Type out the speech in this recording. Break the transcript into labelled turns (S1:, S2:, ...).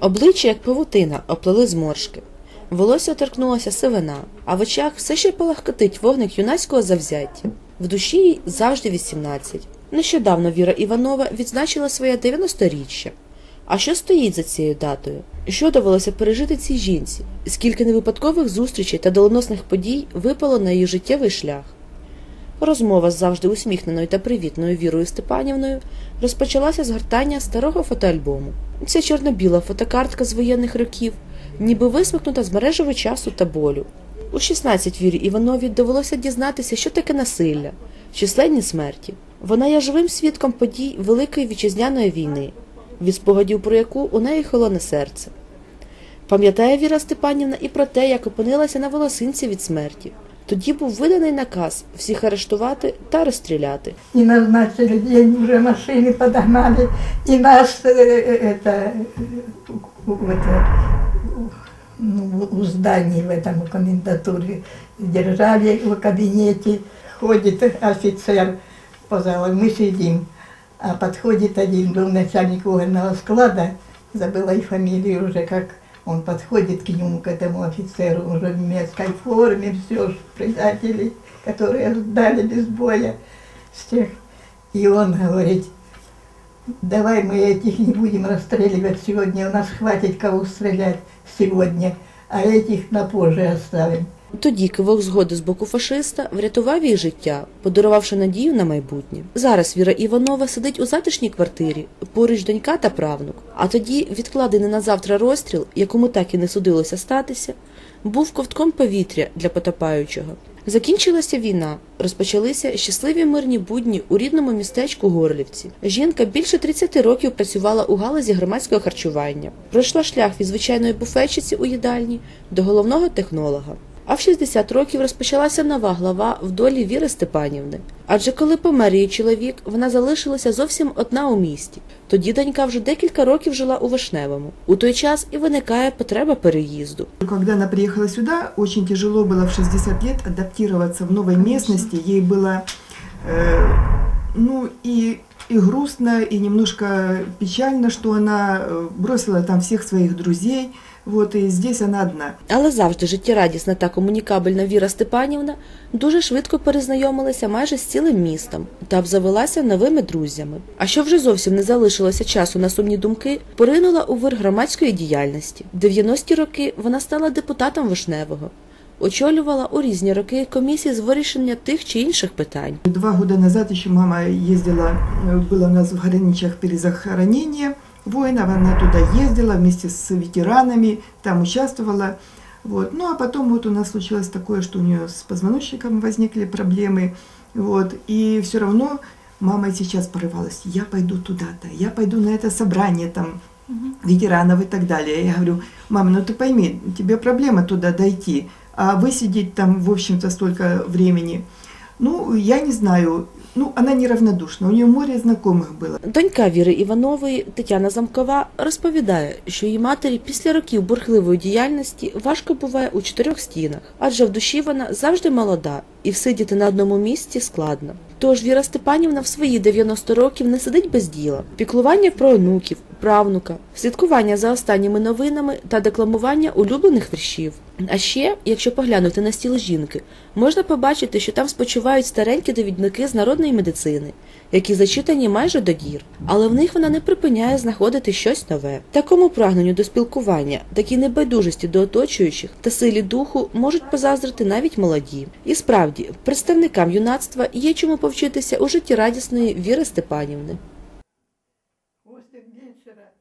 S1: Обличчя, як павутина, оплели зморшки. Волосся торкнулося сивина, а в очах все ще палахкотить вогник юнацького завзяття. В душі їй завжди 18. Нещодавно Віра Іванова відзначила своє 90-річчя. А що стоїть за цією датою? Що довелося пережити цій жінці? Скільки невипадкових зустрічей та доленосних подій випало на її життєвий шлях? Розмова з завжди усміхненою та привітною Вірою Степанівною розпочалася з гортання старого фотоальбому. Ця чорно-біла фотокартка з воєнних років, ніби висмикнута з мережево часу та болю. У 16 Вірі Іванові довелося дізнатися, що таке насилля, численні смерті. Вона є живим свідком подій Великої вітчизняної війни, від спогадів про яку у неї холоне серце. Пам'ятає Віра Степанівна і про те, як опинилася на волосинці від смерті. Тоді був виданий наказ всіх арештувати та розстріляти.
S2: И назначили день, уже машины подогнали. И нас э, э, это, э, в это, ну, у здании в этом в комендатуре держали в кабинете. Ходит офицер по залу, мы сидим. А подходит один, был начальник угольного склада, забыла и фамилию уже, как Он подходит к нему, к этому офицеру, уже в немецкой форме, все, предатели, которые сдали без боя с тех. И он говорит, давай мы этих не будем расстреливать сегодня, у нас хватит кого стрелять сегодня, а этих на позже оставим.
S1: Тоді кивок згоди з боку фашиста врятував їй життя, подарувавши надію на майбутнє. Зараз Віра Іванова сидить у затишній квартирі, поруч донька та правнук. А тоді відкладений на завтра розстріл, якому так і не судилося статися, був ковтком повітря для потопаючого. Закінчилася війна, розпочалися щасливі мирні будні у рідному містечку Горлівці. Жінка більше 30 років працювала у галузі громадського харчування. Пройшла шлях від звичайної буфетчиці у їдальні до головного технолога. А в 60 років розпочалася нова глава в долі Віри Степанівни. Адже коли помер її чоловік, вона залишилася зовсім одна у місті. Тоді донька вже декілька років жила у Вишневому. У той час і виникає потреба переїзду.
S3: Когда она приехала сюда, очень тяжело было в 60 лет адаптироваться в новой местности. Ей было э, ну и, и грустно, и немножко печально, что она э, бросила там всех своих друзей. Вот, и здесь она одна.
S1: Але завжди життєрадісна та комунікабельна Віра Степанівна дуже швидко перезнайомилася майже з цілим містом та обзавелася новими друзями. А що вже зовсім не залишилося часу на сумні думки, поринула у вир громадської діяльності. В 90-ті роки вона стала депутатом Вишневого. Очолювала у різні роки комісії з вирішення тих чи інших питань.
S3: Два года назад еще мама ездила, э, у нас в Гороничах перезахоронение воинов, она туда ездила вместе с ветеранами, там участвовала. Вот. Ну а потом вот у нас случилось такое, что у нее с позвоночником возникли проблемы. Вот. И все равно мама сейчас порывалась, я пойду туда-то, я пойду на это собрание там ветеранов и так далее. Я говорю, мама, ну ты пойми, тебе проблема туда дойти, а высидеть там, в общем-то, столько времени. Ну, я не знаю, ну, она неравнодушна, у нее море знакомых было.
S1: Донька Віри Іванової Тетяна Замкова розповідає, що її матері після років бурхливої діяльності важко буває у чотирьох стінах, адже в душі вона завжди молода, і всидіти на одному місці складно. Тож Віра Степанівна в свої 90 років не сидить без діла. Піклування про онуків, правнука, слідкування за останніми новинами та декламування улюблених віршів. А ще, якщо поглянути на стіл жінки, можна побачити, що там спочивають старенькі довідники з народної медицини, які зачитані майже до дір, але в них вона не припиняє знаходити щось нове. Такому прагненню до спілкування, такій небайдужості до оточуючих та силі духу можуть позаздрити навіть молоді. І справді, представникам юнацтва є чому повчитися у життєрадісної Віри Степанівни.
S2: После вечера